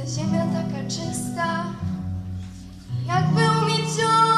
Ta ziemia taka czysta, jakby umieciona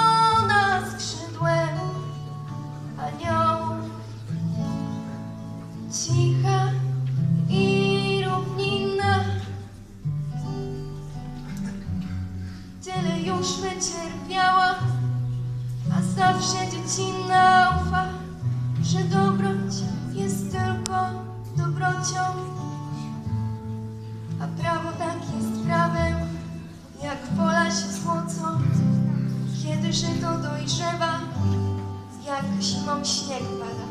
zimą śnieg pada.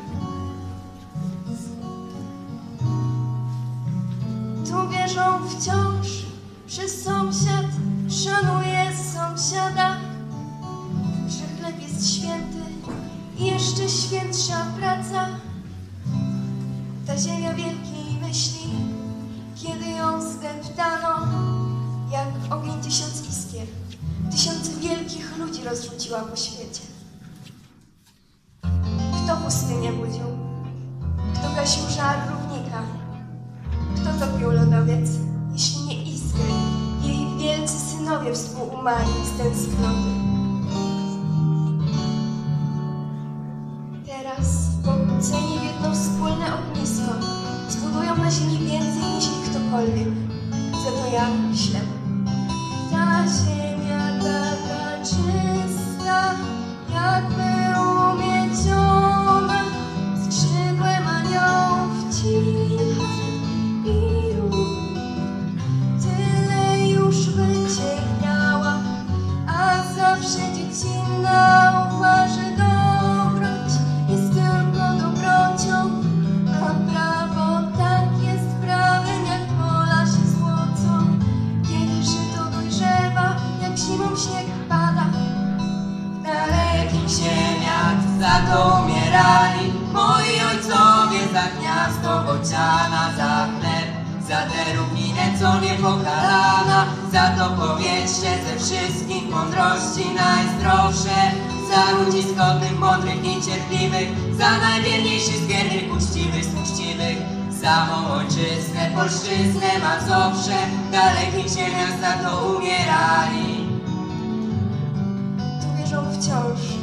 Tu wierzą wciąż, że sąsiad szanuje sąsiada, że chleb jest święty i jeszcze świętsza praca. Ta ziemia wielkiej myśli, kiedy ją zdeptano, jak ogień tysiąc iskier, tysiące wielkich ludzi rozrzuciła po świecie. Pustynię budził? Kto gasił żar równika? Kto topił lodowiec, jeśli nie iskry, jej wielcy synowie współumarli z tęsknoty? Teraz, pokłóceni w jedno wspólne ognisko, zbudują na ziemi więcej niż ktokolwiek. Za to ja myślę. Ta ziemia za to umierali. Moi ojcowie za gniazdo bociana, za chleb Za tę równinę, co nie pokalana Za to powietrze ze wszystkich mądrości najzdrowsze. Za ludzi zgodnych, mądrych i cierpliwych Za najwierniejszych wiernych, uczciwych uczciwych. Za mą ojczyznę, polszczyznę, Mazowsze dalekich ziemiach za to umierali. Tu wierzą wciąż,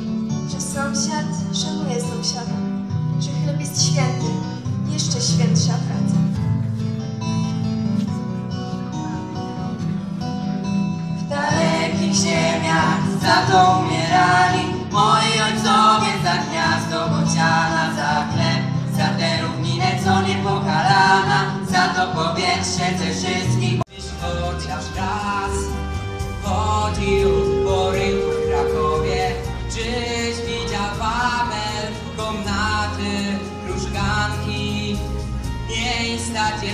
że sąsiad szanuje sąsiada, że chleb jest święty, jeszcze świętsza praca. W dalekich ziemiach za to umierali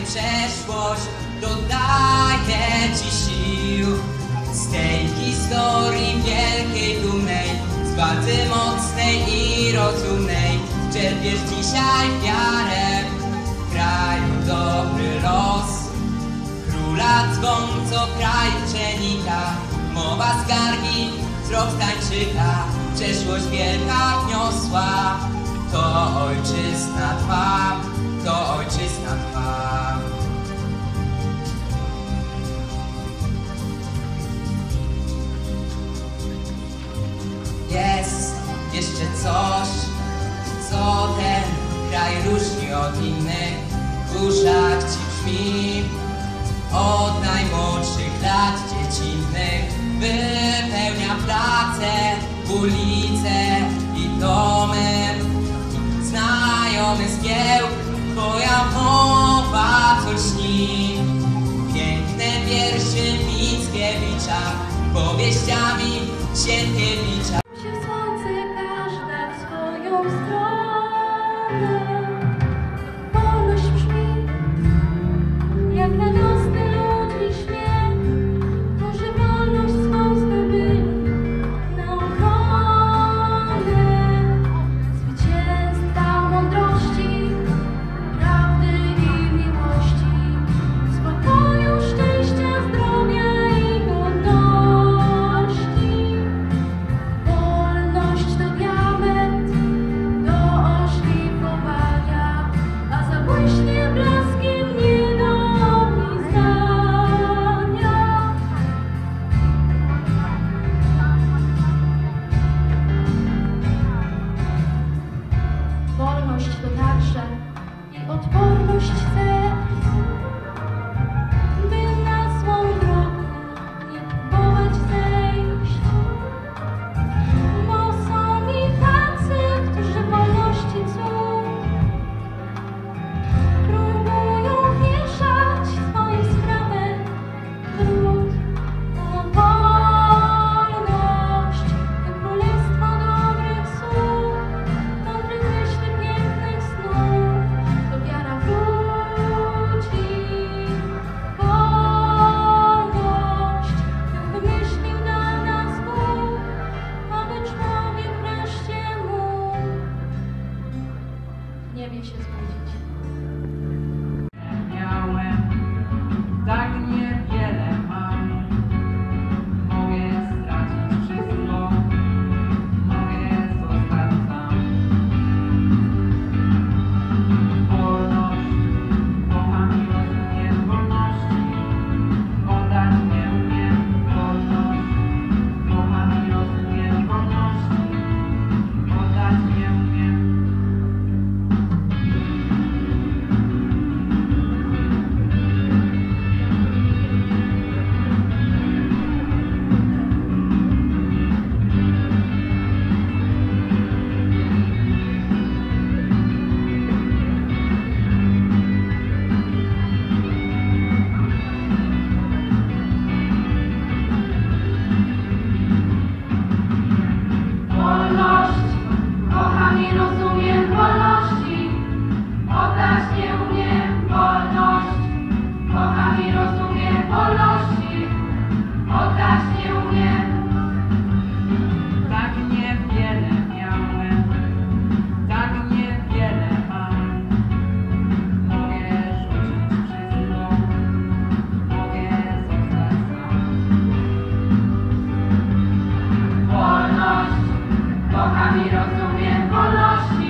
przeszłość dodaje ci sił. Z tej historii wielkiej, dumnej Z walcy mocnej i rozumnej Czerpiesz dzisiaj wiarę kraju dobry los. Króla dzwon, co kraj przenika Mowa skargi, wzrok tańczyka Przeszłość wielka wniosła. To ojczyzna Twa coś Co ten kraj różni od innych W uszach Ci brzmi od najmłodszych lat dziecinnych wypełnia place, ulice i domy. Znajomy zgiełk, twoja mowa coś śni. Piękne wiersze Mickiewicza, powieściami Sienkiewicza. rozumiem wolności.